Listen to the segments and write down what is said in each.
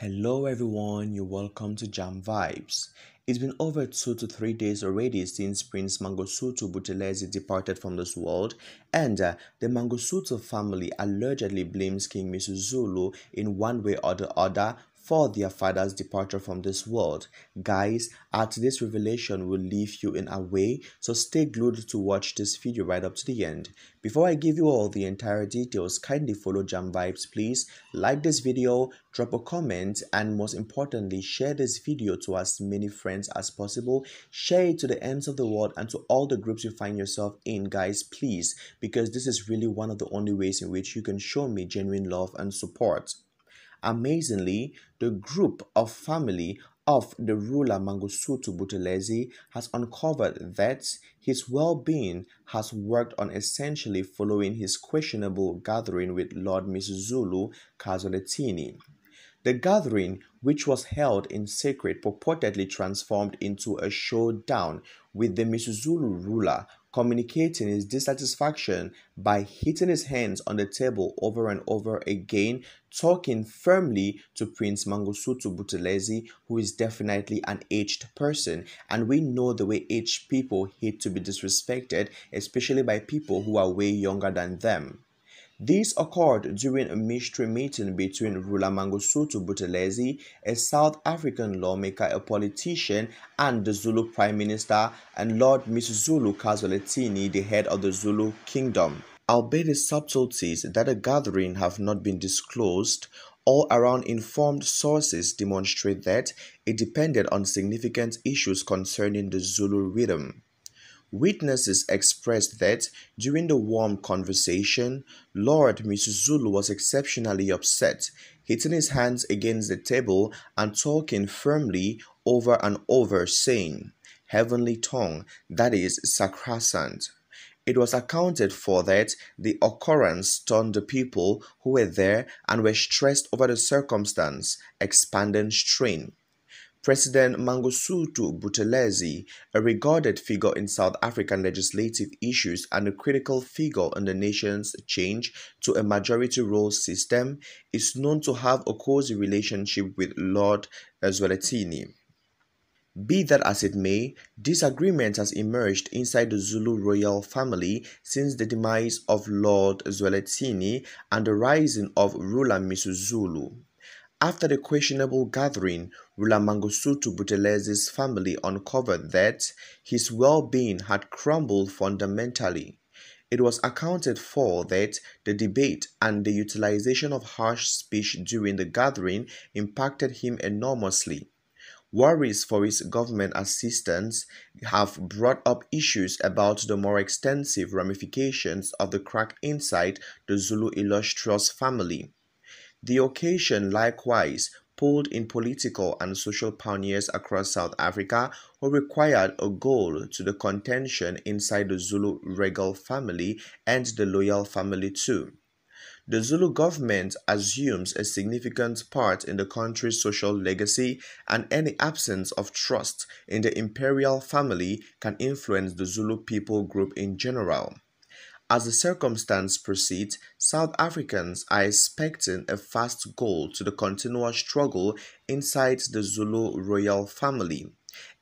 Hello everyone, you're welcome to Jam Vibes. It's been over two to three days already since Prince Mangosuthu Buthelezi departed from this world, and uh, the Mangosuthu family allegedly blames King Misuzulu in one way or the other for their father's departure from this world. Guys, at this revelation will leave you in a way, so stay glued to watch this video right up to the end. Before I give you all the entire details, kindly follow Jam Vibes please, like this video, drop a comment, and most importantly, share this video to as many friends as possible. Share it to the ends of the world and to all the groups you find yourself in, guys, please, because this is really one of the only ways in which you can show me genuine love and support. Amazingly, the group of family of the ruler Mangosuthu Buthelezi has uncovered that his well-being has worked on essentially following his questionable gathering with Lord Misuzulu kaZwelithini. The gathering, which was held in secret, purportedly transformed into a showdown with the Misuzulu ruler communicating his dissatisfaction by hitting his hands on the table over and over again, talking firmly to Prince Mangosuthu Buthelezi, who is definitely an aged person. And we know the way aged people hate to be disrespected, especially by people who are way younger than them. This occurred during a mystery meeting between ruler Mangosuthu Buthelezi, a South African lawmaker, a politician, and the Zulu Prime Minister, and Lord Misuzulu kaZwelithini, the head of the Zulu kingdom. Albeit the subtleties that the gathering have not been disclosed, all around informed sources demonstrate that it depended on significant issues concerning the Zulu rhythm. Witnesses expressed that during the warm conversation, Lord Misuzulu was exceptionally upset, hitting his hands against the table and talking firmly over and over, saying, Heavenly tongue, that is sacrosanct. It was accounted for that the occurrence stunned the people who were there and were stressed over the circumstance, expanding strain. President Mangosuthu Buthelezi, a regarded figure in South African legislative issues and a critical figure in the nation's change to a majority rule system, is known to have a cozy relationship with Lord Zwelithini. Be that as it may, disagreement has emerged inside the Zulu royal family since the demise of Lord Zwelithini and the rising of ruler Misuzulu. After the questionable gathering, ruler Mangosuthu family uncovered that his well-being had crumbled fundamentally. It was accounted for that the debate and the utilization of harsh speech during the gathering impacted him enormously. Worries for his government assistance have brought up issues about the more extensive ramifications of the crack inside the Zulu illustrious family. The occasion likewise pulled in political and social pioneers across South Africa who required a goal to the contention inside the Zulu regal family and the loyal family too. The Zulu government assumes a significant part in the country's social legacy, and any absence of trust in the imperial family can influence the Zulu people group in general. As the circumstance proceeds, South Africans are expecting a fast goal to the continual struggle inside the Zulu royal family.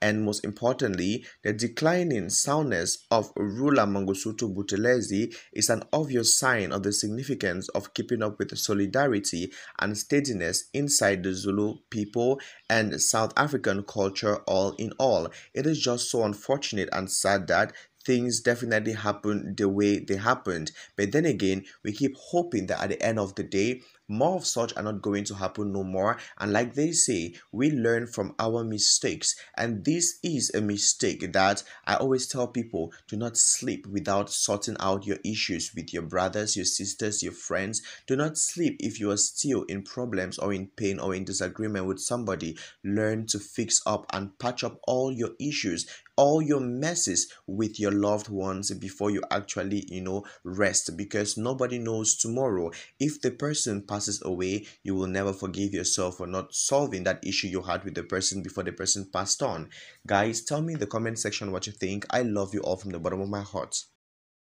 And most importantly, the declining soundness of ruler Mangosuthu Buthelezi is an obvious sign of the significance of keeping up with solidarity and steadiness inside the Zulu people and South African culture all in all. It is just so unfortunate and sad that things definitely happened the way they happened. But then again, we keep hoping that at the end of the day, more of such are not going to happen no more. And like they say, we learn from our mistakes. And this is a mistake that I always tell people do not sleep without sorting out your issues with your brothers, your sisters, your friends. Do not sleep if you are still in problems or in pain or in disagreement with somebody. Learn to fix up and patch up all your issues all your messes with your loved ones before you actually you know rest because nobody knows tomorrow if the person passes away you will never forgive yourself for not solving that issue you had with the person before the person passed on. Guys tell me in the comment section what you think. I love you all from the bottom of my heart